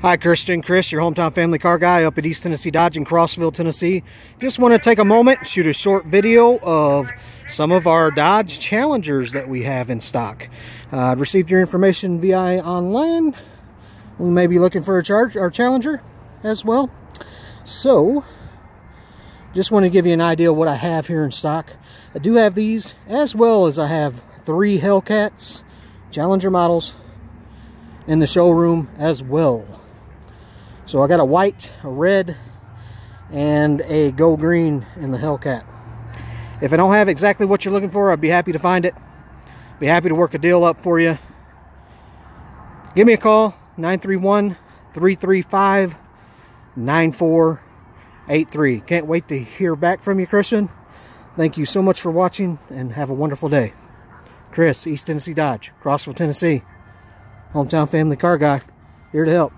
Hi, Christian. Chris, your hometown family car guy up at East Tennessee Dodge in Crossville, Tennessee. Just want to take a moment, shoot a short video of some of our Dodge Challengers that we have in stock. Uh, received your information via online. We may be looking for a charge, our Challenger as well. So, just want to give you an idea what I have here in stock. I do have these, as well as I have three Hellcats, Challenger models, in the showroom as well. So I got a white, a red, and a go green in the Hellcat. If I don't have exactly what you're looking for, I'd be happy to find it. Be happy to work a deal up for you. Give me a call, 931-335-9483. Can't wait to hear back from you, Christian. Thank you so much for watching and have a wonderful day. Chris, East Tennessee Dodge, Crossville, Tennessee. Hometown family car guy, here to help.